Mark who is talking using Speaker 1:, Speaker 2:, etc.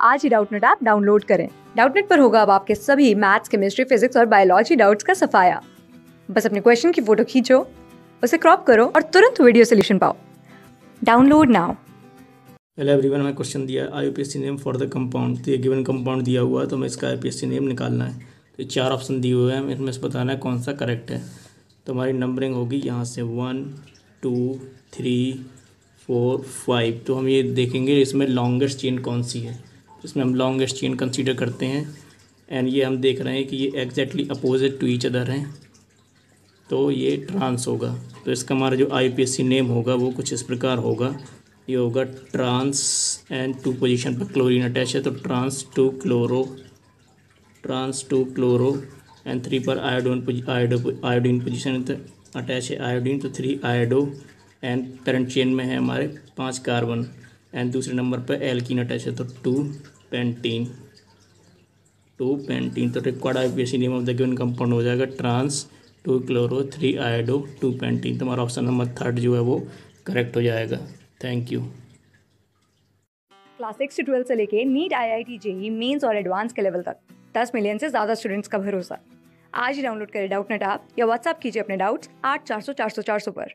Speaker 1: आज ही Doubtnut app download करें। डाउटनेट पर होगा अब आपके सभी मैथ्स केमिस्ट्री फिजिक्स और बायोलॉजी डाउट्स का सफाया। बस अपने क्वेश्चन की फ़ोटो खींचो, उसे क्रॉप करो और तुरंत वीडियो सोल्यूशन पाओ। डाउनलोड नाउ
Speaker 2: हेलो एवरीवन मैं क्वेश्चन दिया है IUPAC name for the compound तो ये गिवन कंपाउंड दिया हुआ है तो हमें इसका आईयूपीएससी नेम निकालना है। तो चार ऑप्शन दिए हुए हैं इसमें से बताना है कौन सा करेक्ट है। तो हमारी नंबरिंग होगी यहाँ से one two three four five तो हम ये देखेंगे इसमें लॉन्गेस्ट चेन कौन सी है। इसमें हम लॉन्गेस्ट चेन कंसीडर करते हैं। एंड ये हम देख रहे हैं कि ये exactly opposite to each other हैं। तो ये ट्रांस होगा। तो इसका हमारा जो आईपीएससी नेम होगा, वो कुछ इस प्रकार होगा। ये होगा ट्रांस एंड टू पोजीशन पर क्लोरीन अटैच है तो trans two chloro trans two chloro and three पर iodone iodo iodine position attach है आयोडीन तो three iodo and current chain में है हमारे पाँच कार्बन एंड दूसरे नंबर पर एल्कीन अटैच है तो टू पेंटीन टू पेंटीन तो required I name of the given compound हो जाएगा trans two chloro three iodo two pentene तो हमारा ऑप्शन नंबर थर्ड जो है वो करेक्ट हो जाएगा. Thank you
Speaker 1: class six twelfth से लेके NEET I I T JEE mains और एडवांस के लेवल तक. दस मिलियन से ज़्यादा स्टूडेंट्स का भरोसा. आज ही डाउनलोड करें डाउट नेट आप या व्हाट्सअप कीजिए अपने डाउट्स आठ चार सौ चार सौ चार सौ पर.